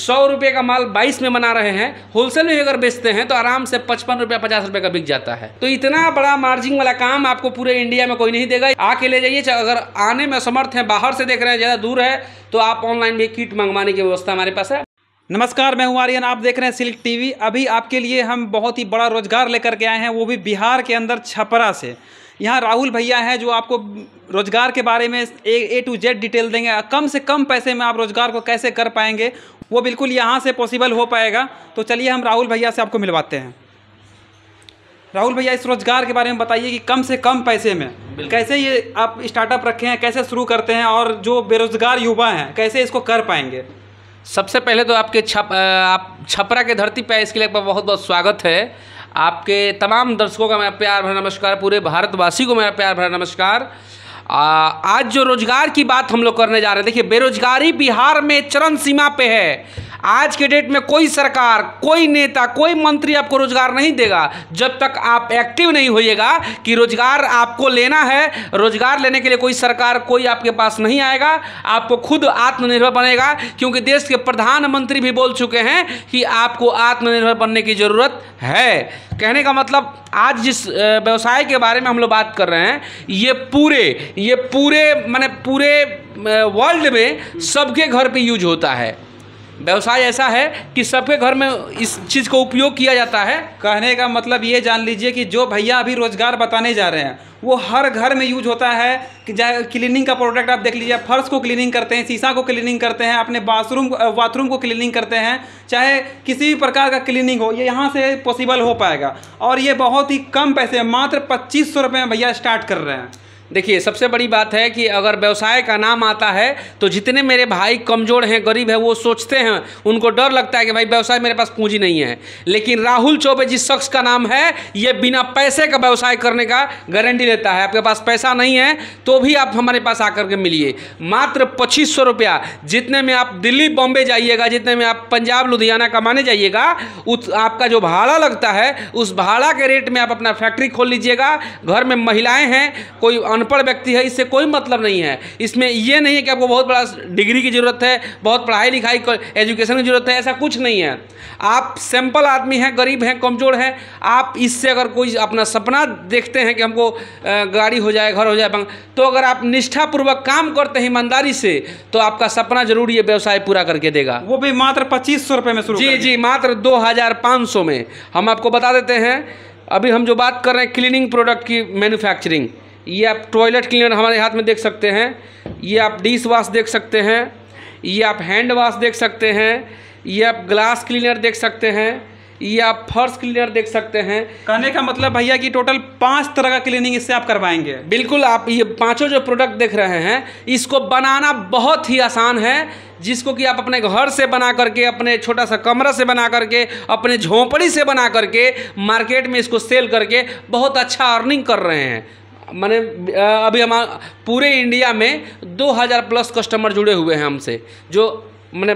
सौ रुपये का माल बाईस में बना रहे हैं होलसेल में अगर बेचते हैं तो आराम से पचपन रुपया, पचास रुपये का बिक जाता है। तो इतना बड़ा मार्जिन वाला काम आपको पूरे इंडिया में कोई नहीं देगा। आके ले जाइए अगर आने में असमर्थ है, बाहर से देख रहे हैं, ज़्यादा दूर है तो आप ऑनलाइन भी किट मंगवाने की व्यवस्था हमारे पास है। नमस्कार, मैं हूँ आर्यन। आप देख रहे हैं सिल्क टीवी अभी आपके लिए हम बहुत ही बड़ा रोज़गार लेकर के आए हैं, वो भी बिहार के अंदर छपरा से। यहाँ राहुल भैया हैं, जो आपको रोज़गार के बारे में ए टू जेड डिटेल देंगे। कम से कम पैसे में आप रोज़गार को कैसे कर पाएँगे वो बिल्कुल यहाँ से पॉसिबल हो पाएगा। तो चलिए हम राहुल भैया से आपको मिलवाते हैं। राहुल भैया इस रोज़गार के बारे में बताइए कि कम से कम पैसे में कैसे ये आप स्टार्टअप रखे हैं कैसे शुरू करते हैं और जो बेरोजगार युवा हैं कैसे इसको कर पाएँगे? सबसे पहले तो आपके छप आप छपरा के धरती पर इसके लिए बहुत बहुत स्वागत है। आपके तमाम दर्शकों का मेरा प्यार भरा नमस्कार पूरे भारतवासी को मेरा प्यार भरा नमस्कार। आ, आज जो रोज़गार की बात हम लोग करने जा रहे हैं देखिए बेरोजगारी बिहार में चरम सीमा पे है। आज के डेट में कोई सरकार, कोई नेता, कोई मंत्री आपको रोज़गार नहीं देगा, जब तक आप एक्टिव नहीं होइएगा कि रोज़गार आपको लेना है, रोज़गार लेने के लिए कोई सरकार, कोई आपके पास नहीं आएगा, आपको खुद आत्मनिर्भर बनेगा, क्योंकि देश के प्रधानमंत्री भी बोल चुके हैं कि आपको आत्मनिर्भर बनने की ज़रूरत है। कहने का मतलब आज जिस व्यवसाय के बारे में हम लोग बात कर रहे हैं, ये पूरे ये पूरे, मैंने पूरे वर्ल्ड में सबके घर पे यूज़ होता है। व्यवसाय ऐसा है कि सबके घर में इस चीज़ को उपयोग किया जाता है। कहने का मतलब ये जान लीजिए कि जो भैया अभी रोज़गार बताने जा रहे हैं, वो हर घर में यूज़ होता है कि चाहे क्लीनिंग का प्रोडक्ट आप देख लीजिए, फर्श को क्लीनिंग करते हैं, शीशा को क्लीनिंग करते हैं, अपने बाथरूम बाथरूम को क्लीनिंग करते हैं, चाहे किसी भी प्रकार का क्लीनिंग हो, ये यहाँ से पॉसिबल हो पाएगा। और ये बहुत ही कम पैसे, मात्र पच्चीस सौ रुपये में भैया स्टार्ट कर रहे हैं। देखिए, सबसे बड़ी बात है कि अगर व्यवसाय का नाम आता है तो जितने मेरे भाई कमज़ोर हैं, गरीब हैं, वो सोचते हैं, उनको डर लगता है कि भाई व्यवसाय मेरे पास पूंजी नहीं है। लेकिन राहुल चौबे जिस शख्स का नाम है, ये बिना पैसे का व्यवसाय करने का गारंटी लेता है। आपके पास पैसा नहीं है तो भी आप हमारे पास आकर के मिलिए। मात्र पच्चीस सौ रुपया, जितने में आप दिल्ली, बॉम्बे जाइएगा, जितने में आप पंजाब, लुधियाना कमाने जाइएगा उस आपका जो भाड़ा लगता है, उस भाड़ा के रेट में आप अपना फैक्ट्री खोल लीजिएगा। घर में महिलाएँ हैं, कोई अनपढ़ व्यक्ति है इससे कोई मतलब नहीं है। इसमें यह नहीं है कि आपको बहुत बड़ा डिग्री की ज़रूरत है बहुत पढ़ाई लिखाई एजुकेशन की ज़रूरत है ऐसा कुछ नहीं है। आप सिंपल आदमी हैं गरीब हैं कमज़ोर हैं आप इससे अगर कोई अपना सपना देखते हैं कि हमको गाड़ी हो जाए घर हो जाए तो अगर आप निष्ठापूर्वक काम करते हैं ईमानदारी से तो आपका सपना ज़रूर ये व्यवसाय पूरा करके देगा। वो भी मात्र पच्चीस सौ रुपये में शुरू जी जी मात्र दो हज़ार पाँच सौ में। हम आपको बता देते हैं अभी हम जो बात कर रहे हैं क्लीनिंग प्रोडक्ट की मैन्युफैक्चरिंग ये आप टॉयलेट क्लीनर हमारे हाथ में देख सकते हैं। ये आप डिश वाश देख सकते हैं। ये आप हैंड वाश देख सकते हैं। ये आप ग्लास क्लीनर देख सकते हैं। ये आप फर्श क्लीनर देख सकते हैं। कहने का मतलब भैया कि टोटल पाँच तरह का क्लीनिंग इससे आप करवाएँगे। बिल्कुल आप ये पाँचों जो प्रोडक्ट देख रहे हैं इसको बनाना बहुत ही आसान है जिसको कि आप अपने घर से बना करके अपने छोटा सा कमरा से बना करके अपने झोंपड़ी से बना करके मार्केट में इसको सेल करके बहुत अच्छा अर्निंग कर रहे हैं। मैंने अभी हम पूरे इंडिया में 2000 प्लस कस्टमर जुड़े हुए हैं हमसे जो मैंने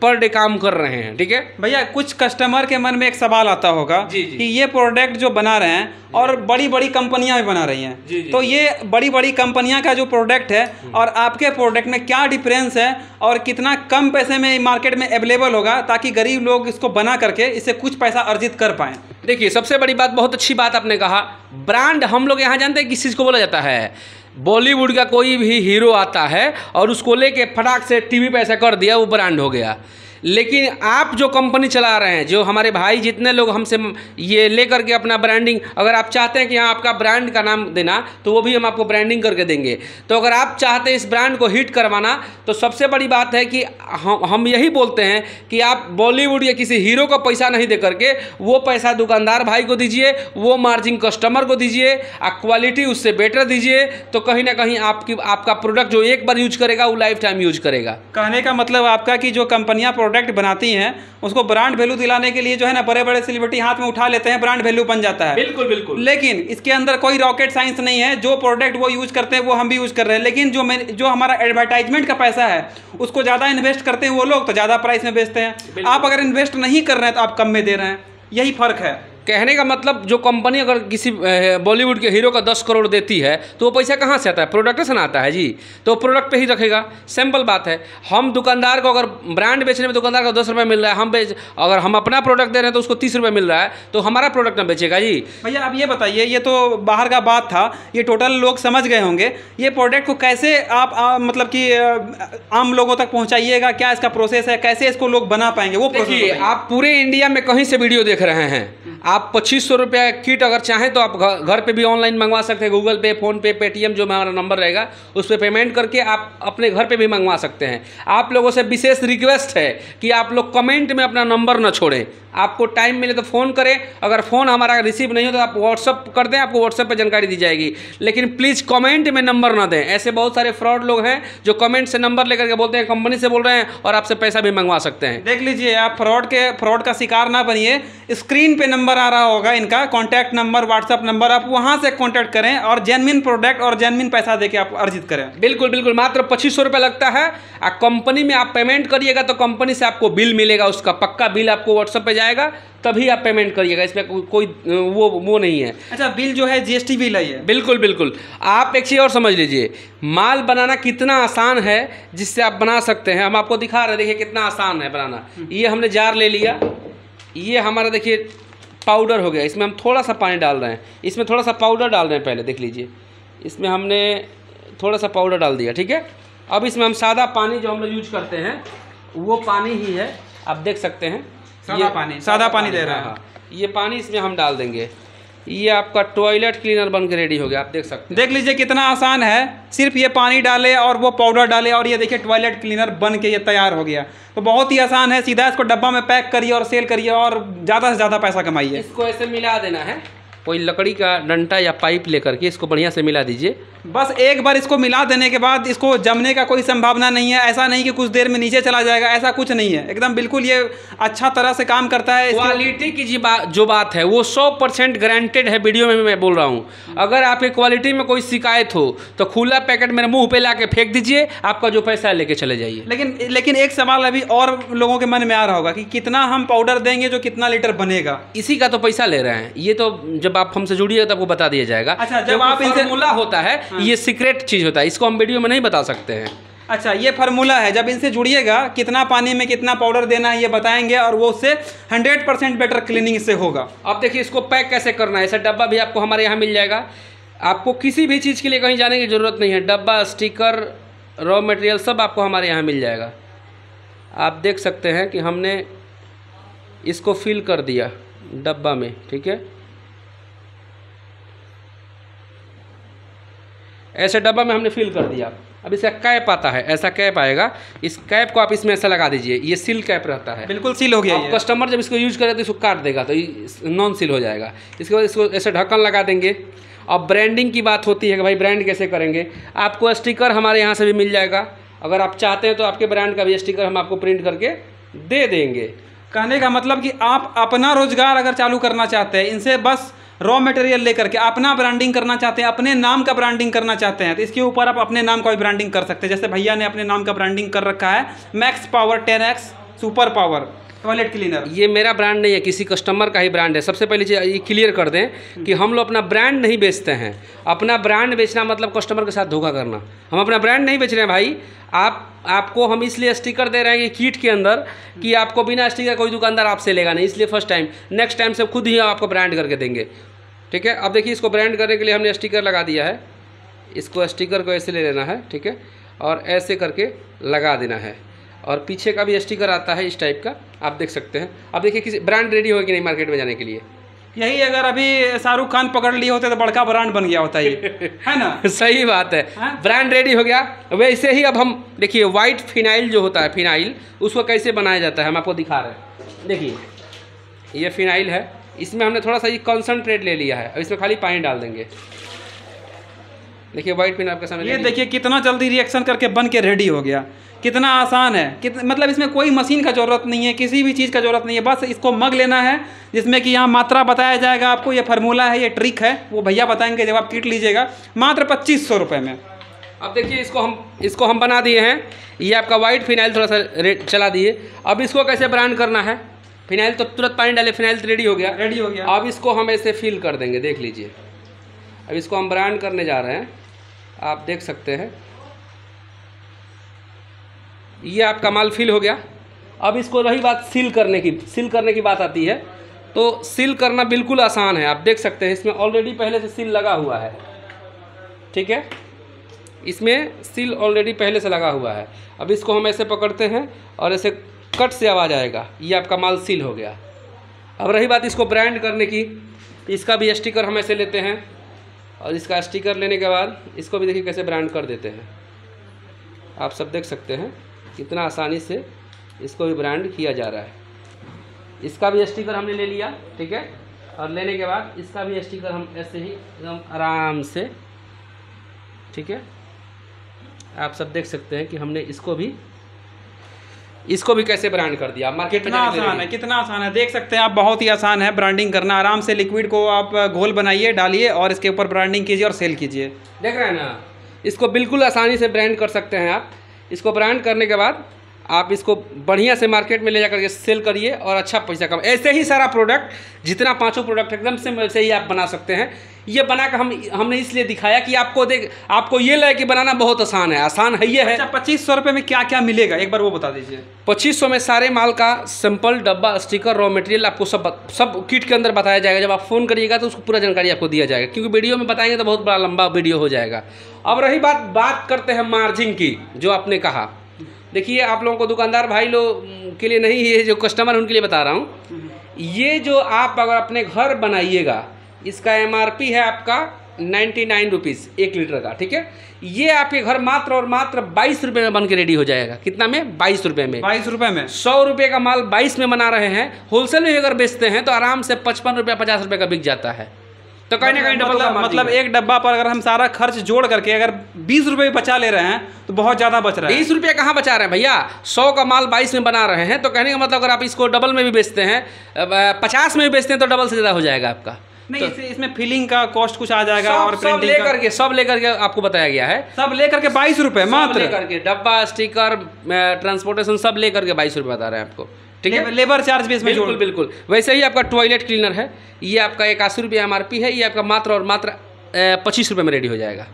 पर डे काम कर रहे हैं ठीक है भैया कुछ कस्टमर के मन में एक सवाल आता होगा जी, जी. कि ये प्रोडक्ट जो बना रहे हैं और बड़ी बड़ी कंपनियाँ भी बना रही हैं जी, जी. तो ये बड़ी बड़ी कंपनियाँ का जो प्रोडक्ट है हम्म। और आपके प्रोडक्ट में क्या डिफरेंस है और कितना कम पैसे में मार्केट में अवेलेबल होगा ताकि गरीब लोग इसको बना करके इससे कुछ पैसा अर्जित कर पाएँ देखिए, सबसे बड़ी बात, बहुत अच्छी बात आपने कहा। ब्रांड, हम लोग यहाँ जानते हैं किस चीज़ को बोला जाता है। बॉलीवुड का कोई भी हीरो आता है और उसको लेके फटाक से टीवी पे ऐसा कर दिया, वो ब्रांड हो गया। लेकिन आप जो कंपनी चला रहे हैं, जो हमारे भाई जितने लोग हमसे ये ले करके अपना ब्रांडिंग अगर आप चाहते हैं कि हाँ आपका ब्रांड का नाम देना तो वो भी हम आपको ब्रांडिंग करके देंगे। तो अगर आप चाहते हैं इस ब्रांड को हिट करवाना तो सबसे बड़ी बात है कि हम हम यही बोलते हैं कि आप बॉलीवुड या किसी हीरो को पैसा नहीं दे करके, वो पैसा दुकानदार भाई को दीजिए, वो मार्जिन कस्टमर को दीजिए और क्वालिटी उससे बेटर दीजिए तो कहीं ना कहीं आपकी, आपका प्रोडक्ट जो एक बार यूज़ करेगा, वो लाइफ टाइम यूज़ करेगा। कहने का मतलब आपका कि जो कंपनियाँ प्रोडक्ट बनाती हैं उसको ब्रांड वैल्यू दिलाने के लिए जो है ना बड़े बड़े सेलिब्रिटी हाथ में उठा लेते हैं ब्रांड वैल्यू बन जाता है। बिल्कुल बिल्कुल। लेकिन इसके अंदर कोई रॉकेट साइंस नहीं है जो प्रोडक्ट वो यूज़ करते हैं वो हम भी यूज़ कर रहे हैं। लेकिन जो जो हमारा एडवर्टाइजमेंट का पैसा है उसको ज़्यादा इन्वेस्ट करते हैं वो लोग तो ज़्यादा प्राइस में बेचते हैं। आप अगर इन्वेस्ट नहीं कर रहे हैं तो आप कम में दे रहे हैं। यही फ़र्क है। कहने का मतलब जो कंपनी अगर किसी बॉलीवुड के हीरो का दस करोड़ देती है तो वो पैसा कहाँ से आता है? प्रोडक्ट से ना आता है जी। तो प्रोडक्ट पे ही रखेगा। सिंपल बात है। हम दुकानदार को अगर ब्रांड बेचने में दुकानदार को दस रुपये मिल रहा है हम बेच अगर हम अपना प्रोडक्ट दे रहे हैं तो उसको तीस रुपये मिल रहा है तो हमारा प्रोडक्ट ना बेचेगा जी। भैया आप ये बताइए ये तो बाहर का बात था ये टोटल लोग समझ गए होंगे। ये प्रोडक्ट को कैसे आप आ, मतलब कि आम लोगों तक पहुँचाइएगा? क्या इसका प्रोसेस है? कैसे इसको लोग बना पाएँगे? वो प्रोसेस आप पूरे इंडिया में कहीं से वीडियो देख रहे हैं? आप पच्चीस सौ रुपया किट अगर चाहें तो आप घर पे भी ऑनलाइन मंगवा सकते हैं। गूगल पे, फ़ोन पे, पेटीएम जो हमारा नंबर रहेगा, उस पर पे पेमेंट करके आप अपने घर पे भी मंगवा सकते हैं। आप लोगों से विशेष रिक्वेस्ट है कि आप लोग कमेंट में अपना नंबर न छोड़ें। आपको टाइम मिले तो फ़ोन करें। अगर फ़ोन हमारा रिसीव नहीं हो तो आप व्हाट्सअप कर दें, आपको व्हाट्सएप पर जानकारी दी जाएगी। लेकिन प्लीज़ कमेंट में नंबर ना दें। ऐसे बहुत सारे फ्रॉड लोग हैं जो कमेंट से नंबर लेकर के बोलते हैं कंपनी से बोल रहे हैं और आपसे पैसा भी मंगवा सकते हैं। देख लीजिए, आप फ्रॉड के फ्रॉड का शिकार ना बनिए। स्क्रीन पर नंबर आ रहा होगा इनका कॉन्टैक्ट नंबर व्हाट्सअप नंबर आप वहाँ से कॉन्टैक्ट करें और जेनविन प्रोडक्ट और जेनविन पैसा देके आप अर्जित करें। बिल्कुल बिल्कुल मात्र पच्चीस सौ लगता है। आ कंपनी में आप पेमेंट करिएगा तो कंपनी से आपको बिल मिलेगा उसका पक्का बिल आपको व्हाट्सएप पे जाएगा तभी आप पेमेंट करिएगा इसमें को- कोई वो वो नहीं है। अच्छा बिल जो है जीएसटी बिल है बिल्कुल बिल्कुल। आप एक चीज़ और समझ लीजिए माल बनाना कितना आसान है जिससे आप बना सकते हैं। हम आपको दिखा रहे हैं देखिए कितना आसान है बनाना। ये हमने जार ले लिया। ये हमारा देखिए पाउडर हो गया। इसमें हम थोड़ा सा पानी डाल रहे हैं। इसमें थोड़ा सा पाउडर डाल रहे हैं पहले देख लीजिए। इसमें हमने थोड़ा सा पाउडर डाल दिया ठीक है? अब इसमें हम सादा पानी जो हम लोग यूज़ करते हैं वो पानी ही है। आप देख सकते हैं। सादा पानी, सादा पानी दे रहा है। हाँ, हाँ। ये पानी इसमें हम डाल देंगे। ये आपका टॉयलेट क्लीनर बन के रेडी हो गया आप देख सकते हैं। देख लीजिए कितना आसान है। सिर्फ़ ये पानी डाले और वो पाउडर डाले और ये देखिए टॉयलेट क्लीनर बन के ये तैयार हो गया। तो बहुत ही आसान है सीधा इसको डब्बा में पैक करिए और सेल करिए और ज़्यादा से ज़्यादा पैसा कमाइए। इसको ऐसे मिला देना है। कोई लकड़ी का डंटा या पाइप लेकर के इसको बढ़िया से मिला दीजिए। बस एक बार इसको मिला देने के बाद इसको जमने का कोई संभावना नहीं है। ऐसा नहीं कि कुछ देर में नीचे चला जाएगा ऐसा कुछ नहीं है। एकदम बिल्कुल ये अच्छा तरह से काम करता है। क्वालिटी की जी बात जो बात है वो सौ परसेंट गारंटेड है वीडियो में भी मैं बोल रहा हूँ। अगर आपके क्वालिटी में कोई शिकायत हो तो खुला पैकेट मेरे मुँह पे ला के फेंक दीजिए आपका जो पैसा है लेके चले जाइए। लेकिन लेकिन एक सवाल अभी और लोगों के मन में आ रहा होगा कि कितना हम पाउडर देंगे जो कितना लीटर बनेगा? इसी का तो पैसा ले रहे हैं। ये तो जब आप हमसे जुड़िएगा तो आपको बता दिया जाएगा। अच्छा, जब आप इनसे- फॉर्मूला होता है ये सीक्रेट चीज़ होता है। इसको हम वीडियो में नहीं बता सकते हैं। अच्छा ये फार्मूला है। जब इनसे जुड़िएगा कितना पानी में कितना पाउडर देना है ये बताएँगे और वो उससे हंड्रेड परसेंट बेटर क्लीनिंग इससे होगा। अब देखिए इसको पैक कैसे करना है? ऐसा डब्बा भी आपको हमारे यहाँ मिल जाएगा। आपको किसी भी चीज़ के लिए कहीं जाने की ज़रूरत नहीं है। डब्बा स्टिकर रॉ मटेरियल सब आपको हमारे यहाँ मिल जाएगा। आप देख सकते हैं कि हमने इसको फिल कर दिया डब्बा में ठीक है? ऐसे डब्बा में हमने फिल कर दिया। अब इसका कैप आता है ऐसा कैप आएगा इस कैप को आप इसमें ऐसा लगा दीजिए ये सील कैप रहता है। बिल्कुल सील हो गया ये। कस्टमर जब इसको यूज़ करे तो इसको काट देगा तो नॉन सील हो जाएगा। इसके बाद इसको ऐसे ढक्कन लगा देंगे। अब ब्रांडिंग की बात होती है कि भाई ब्रांड कैसे करेंगे? आपको स्टिकर हमारे यहाँ से भी मिल जाएगा। अगर आप चाहते हैं तो आपके ब्रांड का भी स्टिकर हम आपको प्रिंट करके दे देंगे। कहने का मतलब कि आप अपना रोज़गार अगर चालू करना चाहते हैं इनसे बस रॉ मटेरियल लेकर के अपना ब्रांडिंग करना चाहते हैं, अपने नाम का ब्रांडिंग करना चाहते हैं तो इसके ऊपर आप अपने नाम का भी ब्रांडिंग कर सकते हैं। जैसे भैया ने अपने नाम का ब्रांडिंग कर रखा है max power ten X super power toilet cleaner ये मेरा ब्रांड नहीं है, किसी कस्टमर का ही ब्रांड है। सबसे पहले ये क्लियर कर दें कि हम लोग अपना ब्रांड नहीं बेचते हैं। अपना ब्रांड बेचना मतलब कस्टमर के साथ धोखा करना। हम अपना ब्रांड नहीं बेच रहे हैं भाई। आप, आपको हम इसलिए स्टिकर दे रहे हैं कि किट के अंदर कि आपको बिना स्टिकर कोई दुकानदार आपसे लेगा नहीं, इसलिए फ़र्स्ट टाइम नेक्स्ट टाइम से खुद ही आपको ब्रांड करके देंगे। ठीक है? अब देखिए इसको ब्रांड करने के लिए हमने स्टिकर लगा दिया है। इसको स्टिकर को ऐसे ले लेना है ठीक है? और ऐसे करके लगा देना है। और पीछे का भी स्टिकर आता है इस टाइप का आप देख सकते हैं। अब देखिए किसी ब्रांड रेडी होगी नहीं मार्केट में जाने के लिए। यही अगर अभी शाहरुख खान पकड़ लिए होते तो बड़का ब्रांड बन गया होता ये। है ना? सही बात है। हाँ? ब्रांड रेडी हो गया। वैसे ही अब हम देखिए वाइट फिनाइल जो होता है फिनाइल उसको कैसे बनाया जाता है हम आपको दिखा रहे हैं। देखिए ये फिनाइल है। इसमें हमने थोड़ा सा ये कॉन्सनट्रेट ले लिया है। अब इसमें खाली पानी डाल देंगे। देखिए वाइट फिनाइल आपके सामने ये देखिए कितना जल्दी रिएक्शन करके बन के रेडी हो गया। कितना आसान है। कित मतलब इसमें कोई मशीन का ज़रूरत नहीं है किसी भी चीज़ का ज़रूरत नहीं है। बस इसको मग लेना है जिसमें कि यहाँ मात्रा बताया जाएगा आपको। ये फार्मूला है ये ट्रिक है। वो भैया बताएँगे जब आप किट लीजिएगा। मात्र पच्चीस सौ रुपये में। अब देखिए इसको हम इसको हम बना दिए हैं। ये आपका वाइट फिनाइल थोड़ा सा रेट चला दिए। अब इसको कैसे ब्रांड करना है? फिनाइल तो तुरंत पानी डाले फिनाइल तो रेडी हो गया। रेडी हो गया। अब इसको हम ऐसे फिल कर देंगे देख लीजिए। अब इसको हम ब्रांड करने जा रहे हैं। आप देख सकते हैं। ये आपका माल फिल हो गया। अब इसको रही बात सील करने की सील करने की बात आती है। तो सील करना बिल्कुल आसान है। आप देख सकते हैं इसमें ऑलरेडी पहले से सील लगा हुआ है। ठीक है? इसमें सील ऑलरेडी पहले से लगा हुआ है। अब इसको हम ऐसे पकड़ते हैं और ऐसे कट से आवाज़ आएगा, ये आपका माल सील हो गया। अब रही बात इसको ब्रांड करने की, इसका भी स्टिकर हम ऐसे लेते हैं, और इसका स्टिकर लेने के बाद इसको भी देखिए कैसे ब्रांड कर देते हैं। आप सब देख सकते हैं, कितना आसानी से इसको भी ब्रांड किया जा रहा है। इसका भी स्टिकर हमने ले लिया, ठीक है? और लेने के बाद इसका भी स्टिकर हम ऐसे ही एकदम आराम से, ठीक है? आप सब देख सकते हैं कि हमने इसको भी इसको भी कैसे ब्रांड कर दिया? मार्केट कितना आसान है कितना आसान है। देख सकते हैं आप बहुत ही आसान है ब्रांडिंग करना। आराम से लिक्विड को आप घोल बनाइए डालिए और इसके ऊपर ब्रांडिंग कीजिए और सेल कीजिए। देख रहे हैं ना इसको बिल्कुल आसानी से ब्रांड कर सकते हैं आप। इसको ब्रांड करने के बाद आप इसको बढ़िया से मार्केट में ले जाकर के सेल करिए और अच्छा पैसा कम ऐसे ही सारा प्रोडक्ट जितना पाँचों प्रोडक्ट एकदम से वैसे ही आप बना सकते हैं। ये बना कर हम हमने इसलिए दिखाया कि आपको देख आपको ये लगे कि बनाना बहुत आसान है। आसान है ये है। अच्छा पच्चीस सौ रुपये में क्या क्या मिलेगा? एक बार वो बता दीजिए। पच्चीस सौ में सारे माल का सिंपल डब्बा स्टिकर रॉ मटेरियल आपको सब सब किट के अंदर बताया जाएगा। जब आप फ़ोन करिएगा तो उसको पूरा जानकारी आपको दिया जाएगा। क्योंकि वीडियो में बताएँगे तो बहुत बड़ा लंबा वीडियो हो जाएगा। अब रही बात बात करते हैं मार्जिन की जो आपने कहा। देखिए आप लोगों को दुकानदार भाई लोग के लिए नहीं ये जो कस्टमर है उनके लिए बता रहा हूँ। ये जो आप अगर अपने घर बनाइएगा इसका एमआरपी है आपका नाइन्टी नाइन रुपीज़ एक लीटर का ठीक है? ये आपके घर मात्र और मात्र बाईस रुपये में बन के रेडी हो जाएगा। कितना में? बाईस रुपये में। बाईस रुपये में। सौ रुपये का माल बाईस में बना रहे हैं। होलसेल में अगर बेचते हैं तो आराम से पचपन रुपया पचास रुपये का बिक जाता है। तो कहीं ना कहीं डबल मतलब मतलब एक डब्बा पर अगर हम सारा खर्च जोड़ करके अगर बीस रुपये बचा ले रहे हैं तो बहुत ज़्यादा बच रहा है। बीस रुपये कहाँ बचा रहे हैं भैया? सौ का माल बाईस में बना रहे हैं तो कहने का मतलब अगर आप इसको डबल में भी बेचते हैं पचास में भी बेचते हैं तो डबल से ज़्यादा हो जाएगा आपका। नहीं इसे इसमें फिलिंग का कॉस्ट कुछ आ जाएगा सब, और सब लेकर के सब लेकर के आपको बताया गया है। सब लेकर के बाईस रुपए मात्र। लेकर के डब्बा स्टिकर ट्रांसपोर्टेशन सब लेकर के बाईस रुपए बता रहे हैं आपको। ठीक है? लेबर- चार्ज भी इसमें बिल्कुल बिल्कुल। वैसे ही आपका टॉयलेट क्लीनर है ये आपका इक्यासी रुपये एम है ये आपका मात्र और मात्र पच्चीस रुपये में रेडी हो जाएगा।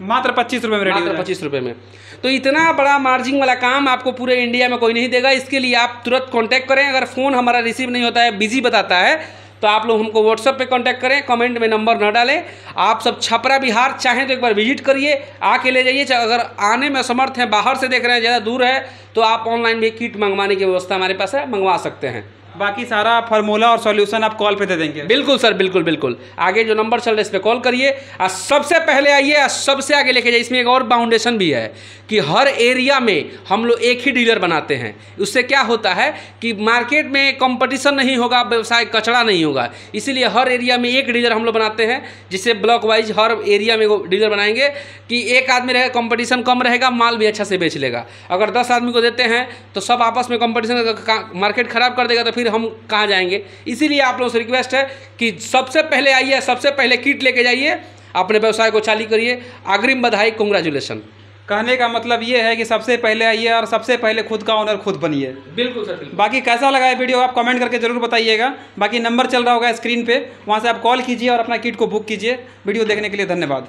मात्र पच्चीस रुपये में रेडी मात्र पच्चीस रुपये में। तो इतना बड़ा मार्जिन वाला काम आपको पूरे इंडिया में कोई नहीं देगा इसके लिए आप तुरंत कॉन्टैक्ट करें। अगर फ़ोन हमारा रिसीव नहीं होता है बिज़ी बताता है तो आप लोग हमको व्हाट्सएप पे कांटेक्ट करें कमेंट में नंबर न डालें। आप सब छपरा बिहार चाहें तो एक बार विज़िट करिए, आके ले जाइए। अगर आने में असमर्थ हैं, बाहर से देख रहे हैं, ज़्यादा दूर है तो आप ऑनलाइन भी किट मंगवाने की व्यवस्था हमारे पास है, मंगवा सकते हैं। बाकी सारा फार्मूला और सॉल्यूशन आप कॉल पे दे देंगे। बिल्कुल सर, बिल्कुल बिल्कुल। आगे जो नंबर चल रहा है, इस पर कॉल करिए। और सबसे पहले आइए, और सबसे आगे लेके जाइए। इसमें एक और बाउंडेशन भी है कि हर एरिया में हम लोग एक ही डीलर बनाते हैं। उससे क्या होता है कि मार्केट में कंपटीशन नहीं होगा, व्यवसाय कचड़ा नहीं होगा। इसीलिए हर एरिया में एक डीलर हम लोग बनाते हैं, जिससे ब्लॉक वाइज हर एरिया में डीलर बनाएँगे कि एक आदमी रहेगा कंपटीशन कम रहेगा, माल भी अच्छा से बेच लेगा। अगर दस आदमी को देते हैं तो सब आपस में कंपटीशन मार्केट खराब कर देगा तो फिर हम कहाँ जाएँगे? इसीलिए आप लोगों से रिक्वेस्ट है कि सबसे पहले आइए सबसे पहले किट लेके जाइए अपने व्यवसाय को चालू करिए। अग्रिम बधाई कंग्रेचुलेसन कहने का मतलब ये है कि सबसे पहले आइए और सबसे पहले खुद का ऑनर खुद बनिए। बिल्कुल सर बिल्कुल। बाकी कैसा लगा है वीडियो आप कमेंट करके ज़रूर बताइएगा। बाकी नंबर चल रहा होगा स्क्रीन पे वहाँ से आप कॉल कीजिए और अपना किट को बुक कीजिए। वीडियो देखने के लिए धन्यवाद।